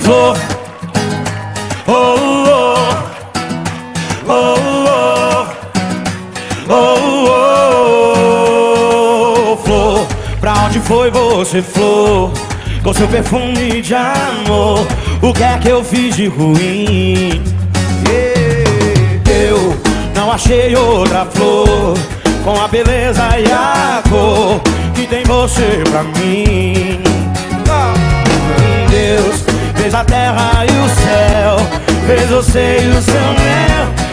flor. Oh, oh, oh, oh, oh, oh, flor. Pra onde foi você, flor? Com seu perfume de amor, o que é que eu fiz de ruim? Eu não achei outra flor com a beleza e a cor que tem você pra mim. Deus fez a terra e o céu, fez você e o seu mel.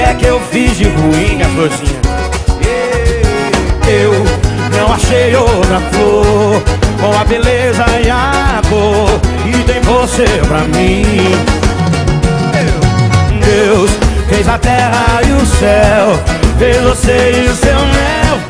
que é que eu fiz de ruim, minha florzinha? Eu não achei outra flor com a beleza e a cor e tem você pra mim. Deus fez a terra e o céu, fez você e o seu mel.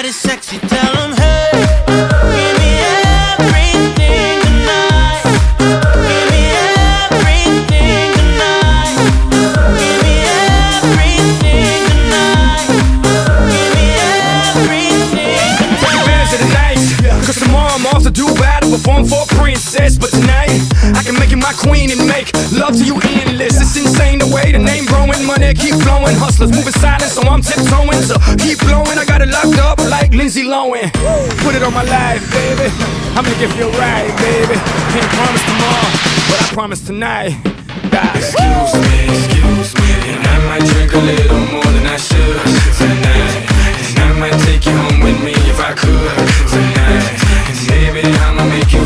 Somebody sexy, tell them hey. Of the night. Cause tomorrow I'm off to do battle, perform for a princess. But tonight, I can make you my queen and make love to you endless. It's insane the way the name growing, money keep flowing. Hustlers moving silent, so I'm tiptoeing. So keep blowing, I got it locked up like Lindsay Lohan. Put it on my life, baby. I'll make it feel right, baby. Can't promise tomorrow, but I promise tonight. Die. Excuse me, excuse me, and I might drink a little more than I should tonight. And I might take you home with me if I could tonight. And maybe I'ma make you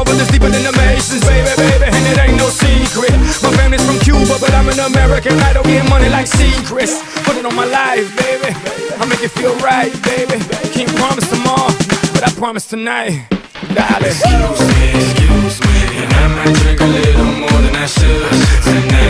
all, but it's deeper than the Masons, baby, baby, and it ain't no secret. My family's from Cuba, but I'm an American. I don't get money like secrets. Put it on my life, baby. I make it feel right, baby. Can't promise tomorrow, but I promise tonight. Darling. Excuse me, excuse me, and I might drink a little more than I should tonight.